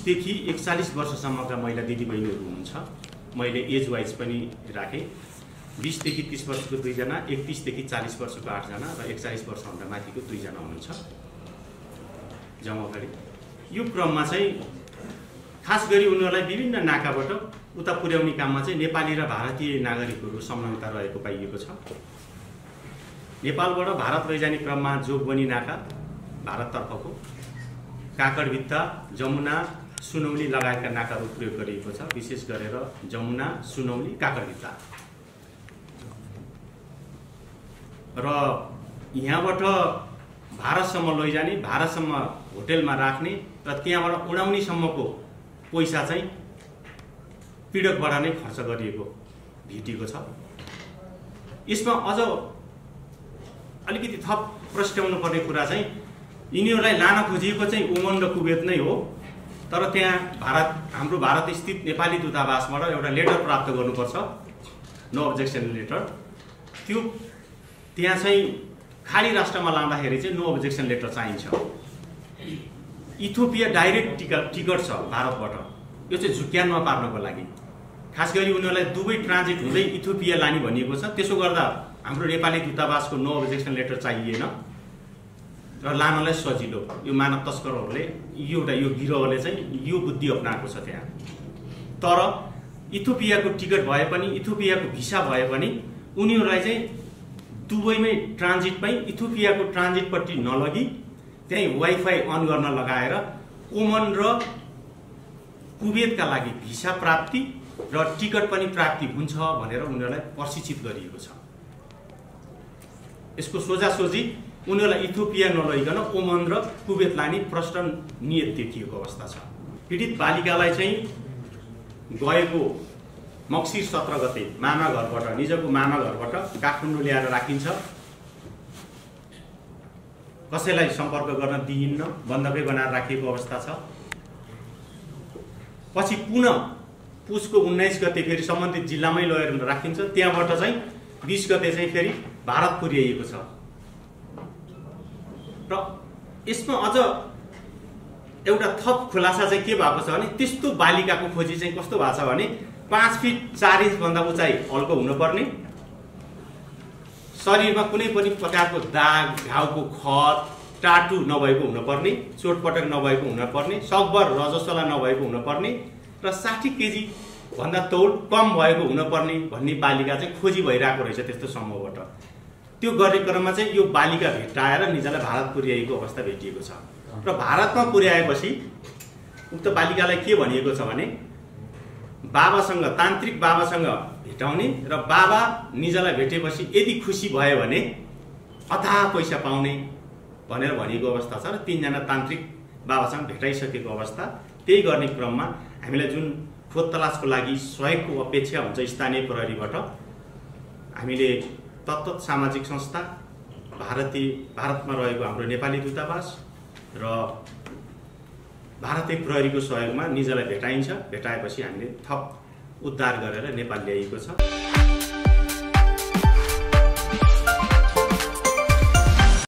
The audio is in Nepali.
बिसदेखि एकचालिस वर्षसम्मका महिला दिदीबहिनीहरू हुनुहुन्छ। मैले एज वाइज पनि राखेँ। बिसदेखि तिस वर्षको दुईजना एकतिसदेखि चालिस वर्षको आठजना र एकचालिस वर्षभन्दा माथिको दुईजना हुनुहुन्छ। जम्मा गरी यो क्रममा चाहिँ खास गरी उनीहरूलाई विभिन्न नाकाबाट उता पुर्याउने काममा चाहिँ नेपाली र भारतीय नागरिकहरू संलग्नता रहेको पाइएको छ। नेपालबाट भारत लैजाने क्रममा जोगबनी नाका भारततर्फको। काकडभित्ता जमुना सुनौली लगायतका नाकाहरू प्रयोग गरिएको छ। विशेष गरेर जमुना सुनौली काकडभित्ता र यहाँबाट भारतसम्म लैजाने भारतसम्म होटेलमा राख्ने र त्यहाँबाट उडाउनेसम्मको पैसा चाहिँ पीडकबाट नै खर्च गरिएको भेटिएको छ। यसमा अझ अलिकति थप प्रस्ट्याउनु पर्ने कुरा चाहिँ यिनीहरूलाई लान खोजिएको चाहिँ ओमन र कुवेत नै हो। तर त्यहाँ भारत हाम्रो भारत स्थित नेपाली दूतावासबाट एउटा लेटर प्राप्त गर्नुपर्छ नो अब्जेक्सन लेटर त्यो त्यहाँ चाहिँ खाली राष्ट्रमा लाँदाखेरि चाहिँ नो अब्जेक्सन लेटर चाहिन्छ। इथोपिया डाइरेक्ट टिकट टिकट छ भारतबाट। यो चाहिँ झुक्यानमा पार्नको लागि। खास गरी उनीहरूलाई दुवै ट्रान्जिट हुँदै इथोपिया लाने भनिएको छ। त्यसो गर्दा हाम्रो नेपाली दूतावासको नो अब्जेक्सन लेटर चाहिएन। र लानलाई सजिलो। यो मानव तस्करहरूले यो एउटा यो गिरोहले चाहिँ यो बुद्धि अप्नाएको छ त्यहाँ। तर इथोपियाको टिकट भए पनि इथोपियाको भिसा भए पनि उनीहरूलाई चाहिँ दुबईमै ट्रान्जिटमै इथोपियाको ट्रान्जिटपट्टि नलगी त्यहीँ वाइफाई अन गर्न लगाएर ओमन र कुवेतका लागि भिसा प्राप्ति र टिकट पनि प्राप्ति हुन्छ भनेर उनीहरूलाई प्रशिक्षित गरिएको छ। यसको सोझासोझी उनीहरूलाई इथोपिया नलइकन ओमन र कुवेत लाने प्रष्ट नियत देखिएको अवस्था छ। पीडित बालिकालाई चाहिँ गएको मक्सिर सत्र गते मामा घरबाट निजको मामा घरबाट काठमाडौँ ल्याएर राखिन्छ। कसैलाई सम्पर्क गर्न दिइन्न बन्धकै बनाएर राखिएको अवस्था छ। पछि पुनः पुसको उन्नाइस गते फेरि सम्बन्धित जिल्लामै लगेर राखिन्छ। त्यहाँबाट चाहिँ बिस गते चाहिँ फेरि भारत पुर्याइएको छ। र यसमा अझ एउटा थप खुलासा चाहिँ के भएको छ भने त्यस्तो बालिकाको खोजी चाहिँ कस्तो भएको छ भने पाँच फिट चार इन्चभन्दा उचाइ हल्को हुनुपर्ने। शरीरमा कुनै पनि प्रकारको दाग घाउको खत टाटु नभएको हुनुपर्ने चोटपटक नभएको हुनुपर्ने सकभर रजस्वला नभएको हुनुपर्ने र साठी केजी भन्दा तौल कम भएको हुनुपर्ने भन्ने बालिका चाहिँ खोजी भइरहेको रहेछ त्यस्तो समूहबाट। त्यो गर्ने क्रममा चाहिँ यो बालिका भेट्टाएर निजालाई भारत पुर्याएको अवस्था भेटिएको छ। र भारतमा पुर्याएपछि उक्त बालिकालाई के भनिएको छ भने बाबासँग तान्त्रिक बाबासँग भेटाउने र बाबा निजालाई भेटेपछि यदि खुसी भयो भने अथा पैसा पाउने भनेर भनिएको अवस्था छ र तिनजना तान्त्रिक बाबासँग भेटाइसकेको अवस्था। त्यही गर्ने क्रममा हामीलाई जुन खोज तलासको लागि सहयोगको अपेक्षा हुन्छ स्थानीय प्रहरीबाट हामीले तत्त सामाजिक संस्था भारतीय भारतमा रहेको हाम्रो नेपाली दूतावास र भारतीय प्रहरीको सहयोगमा निजलाई भेटाइन्छ। भेटाएपछि हामीले थप उद्धार गरेर नेपाल ल्याइएको छ।